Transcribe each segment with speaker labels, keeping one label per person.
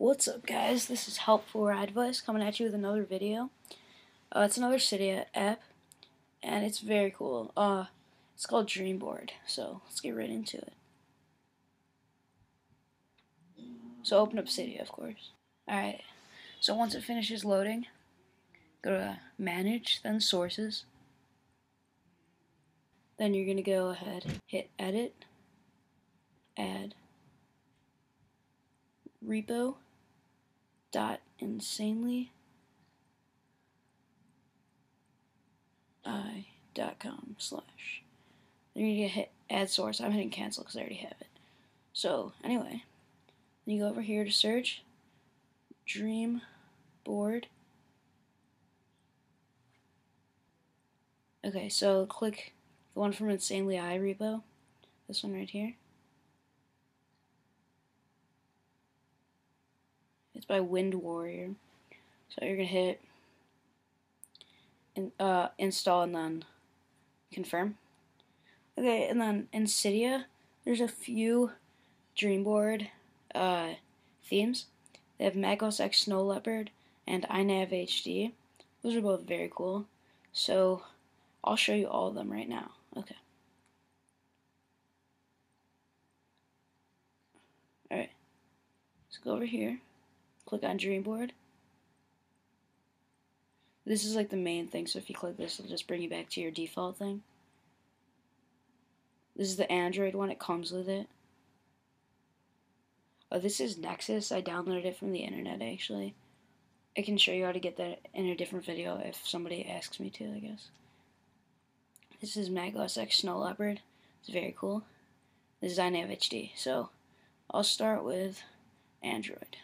Speaker 1: What's up guys, this is Help4iDevice coming at you with another video. Uh, it's another Cydia app, and it's very cool. Uh, it's called Dreamboard, so let's get right into it. So open up Cydia, of course. Alright, so once it finishes loading, go to Manage, then Sources. Then you're going to go ahead, hit Edit, Add, Repo, dot insanely i dot com slash. Then you hit add source. I'm hitting cancel because I already have it. So anyway then you go over here to search. Dream board. Okay so click the one from insanely i repo. This one right here It's by WyndWarrior. So you're gonna hit in, uh, install and then confirm. Okay, and then in Cydia, there's a few Dreamboard uh, themes. They have Mac OS X Snow Leopard and iNav HD. Those are both very cool. So I'll show you all of them right now. Okay. Alright. Let's go over here click on Dreamboard. This is like the main thing, so if you click this, it'll just bring you back to your default thing. This is the Android one, it comes with it. Oh, this is Nexus. I downloaded it from the internet, actually. I can show you how to get that in a different video if somebody asks me to, I guess. This is macOS X Snow Leopard. It's very cool. This is iNav HD. So, I'll start with Android.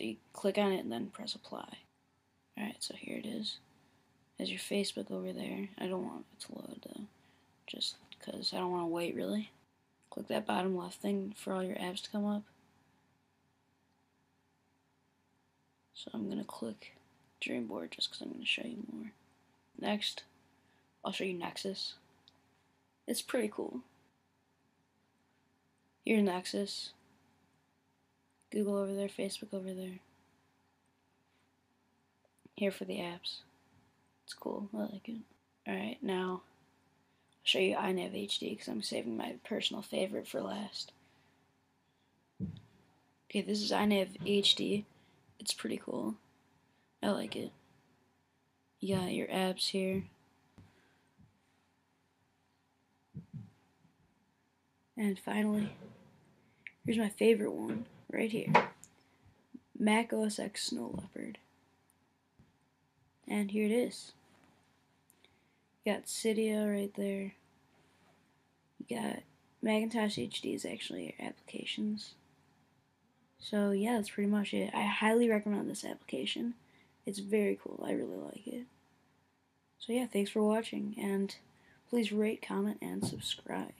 Speaker 1: So you click on it and then press apply. Alright, so here it is. Has your Facebook over there. I don't want it to load though. Just because I don't want to wait really. Click that bottom left thing for all your apps to come up. So I'm going to click Dreamboard just because I'm going to show you more. Next, I'll show you Nexus. It's pretty cool. Here's Nexus. Google over there, Facebook over there. Here for the apps. It's cool. I like it. Alright, now I'll show you iNav HD because I'm saving my personal favorite for last. Okay, this is iNav HD. It's pretty cool. I like it. You got your apps here. And finally, here's my favorite one right here. Mac OS X Snow Leopard. And here it is. You got Cydia right there. You got Macintosh HD is actually applications. So yeah, that's pretty much it. I highly recommend this application. It's very cool. I really like it. So yeah, thanks for watching and please rate, comment, and subscribe.